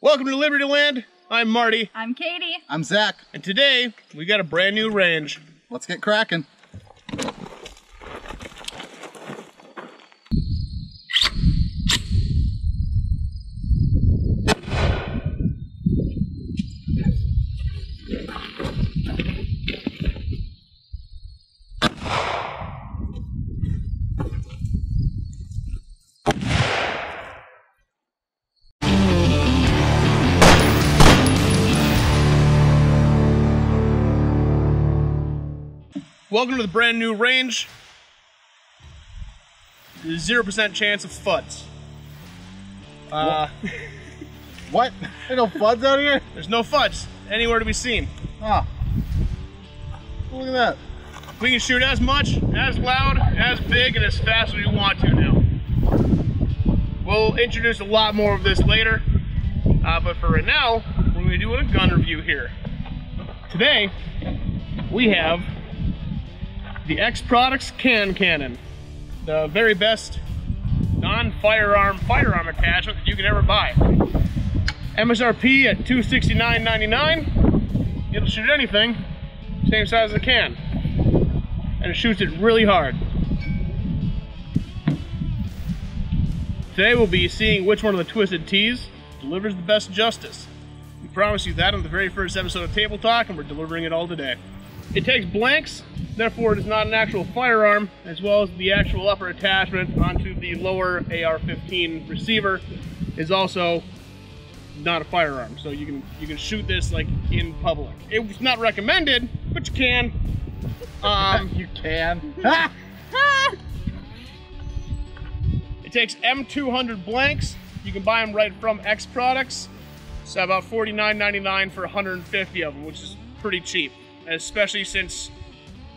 Welcome to Libertyland. I'm Marty, I'm Katie. I'm Zach. and today we got a brand new range. Let's get cracking. Welcome to the brand new range. Zero percent chance of fudds. Uh, What? Ain't no floods out here? there's no fudds anywhere to be seen. Oh. Look at that. We can shoot as much, as loud, as big, and as fast as we want to now. We'll introduce a lot more of this later, uh, but for right now, we're going to do a gun review here. Today, we have the X Products Can Cannon, the very best non-firearm firearm attachment that you can ever buy. MSRP at $269.99. It'll shoot anything, same size as a can and it shoots it really hard. Today we'll be seeing which one of the Twisted Teas delivers the best justice. We promise you that on the very first episode of Table Talk, and we're delivering it all today. It takes blanks, therefore it is not an actual firearm, as well as the actual upper attachment onto the lower AR-15 receiver is also not a firearm. So you can you can shoot this like in public. It's not recommended, but you can. Um, you can. It takes M200 blanks. You can buy them right from X Products. It's about $49.99 for 150 of them, which is pretty cheap, especially since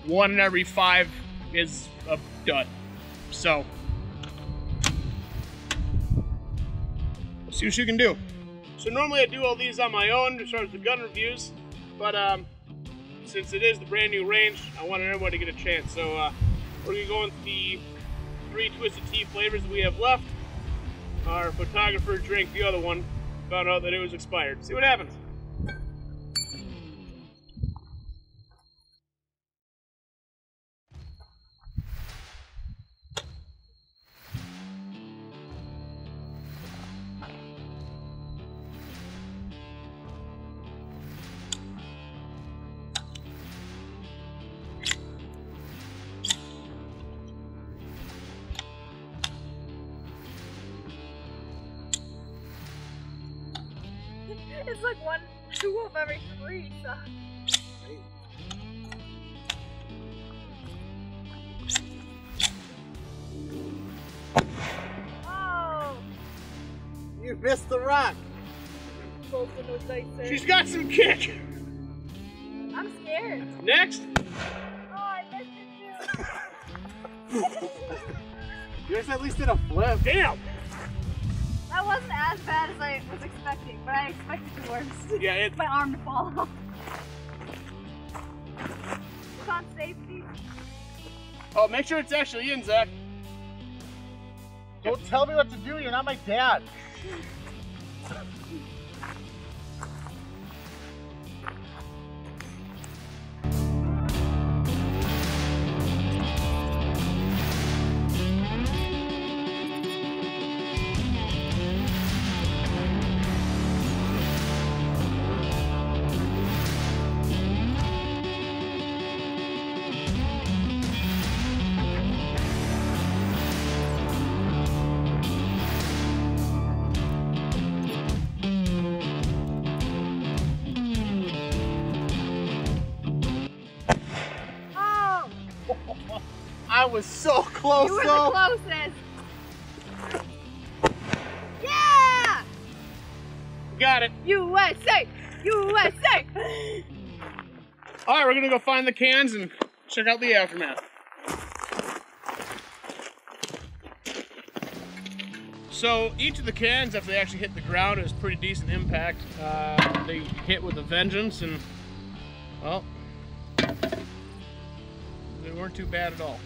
one in every five is a dud. So, see what you can do. So normally I do all these on my own as far as the gun reviews, but um, since it is the brand new range, I wanted everybody to get a chance. So uh, we're gonna go with the three Twisted Tea flavors we have left. Our photographer drank the other one, found out that it was expired. See what happens. It's like one, two of every three. So. Oh, you missed the rock. both of those dice there. She's got some kick. I'm scared. Next, Oh, I missed it too. Yours at least did a flip. damn. That wasn't as bad as I was expecting, but I expected the worst. Yeah, it. My arm to fall off. It's on safety. Oh, make sure it's actually in, Zach. Don't tell me what to do. You're not my dad. I was so close you were though. the closest. Yeah! Got it. USA! USA! All right, we're gonna go find the cans and check out the aftermath. So each of the cans, after they actually hit the ground, is pretty decent impact. Uh, they hit with a vengeance, and well, they weren't too bad at all.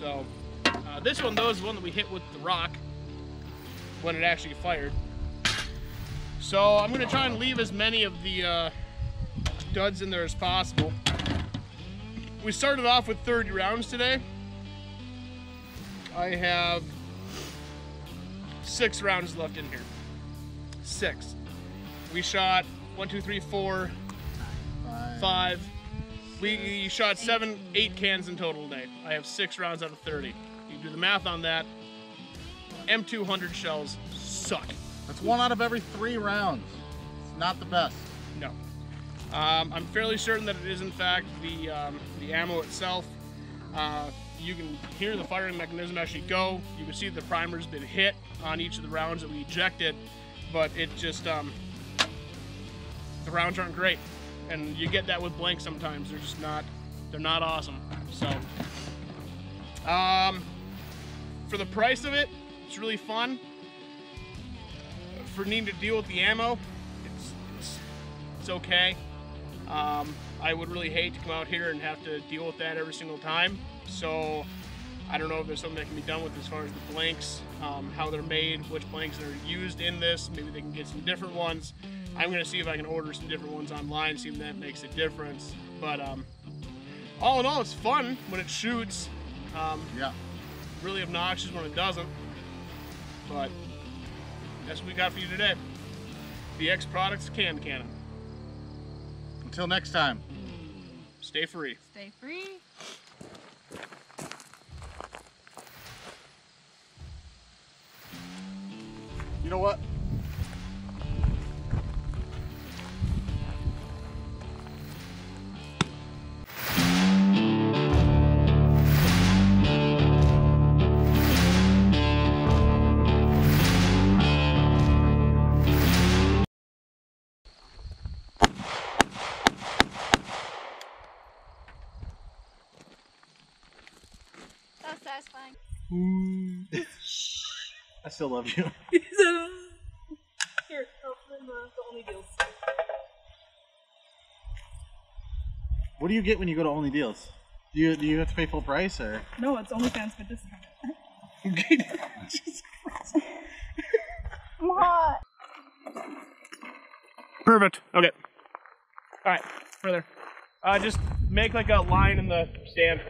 So uh, this one, though, is the one that we hit with the rock when it actually fired. So I'm gonna try and leave as many of the uh, duds in there as possible. We started off with 30 rounds today. I have six rounds left in here. Six. We shot one, two, three, four, five. We shot seven, eight cans in total today. I have six rounds out of 30. You do the math on that. M200 shells suck. That's one out of every three rounds. It's not the best. No. Um, I'm fairly certain that it is in fact the um, the ammo itself. Uh, you can hear the firing mechanism actually go. You can see the primer's been hit on each of the rounds that we ejected, but it just um, the rounds aren't great, and you get that with blanks sometimes. They're just not they're not awesome. So um, for the price of it, it's really fun. For needing to deal with the ammo, it's it's, it's okay. Um, I would really hate to come out here and have to deal with that every single time. So I don't know if there's something that can be done with as far as the blanks, um, how they're made, which blanks are used in this. Maybe they can get some different ones. I'm gonna see if I can order some different ones online, see if that makes a difference. But um, all in all, it's fun when it shoots. Um, Yeah. really obnoxious when it doesn't. But that's what we got for you today. The X Products Can Cannon. Until next time. Stay free. Stay free. You know what? That was satisfying. I still love you. do you get when you go to Only Deals? Do you do you have to pay full price or? No, it's OnlyFans for discount. I'm hot. Perfect. Okay. All right. Further. Uh, just make like a line in the stand.